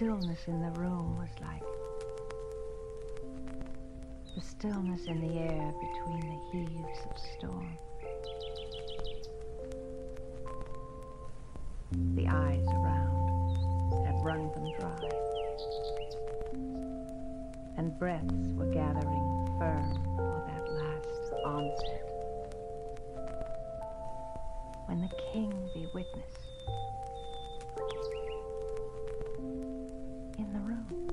stillness in the room was like the stillness in the air between the heaves of storm. The eyes around had wrung them dry, and breaths were gathering firm for that last onset. When the king be witness in the room.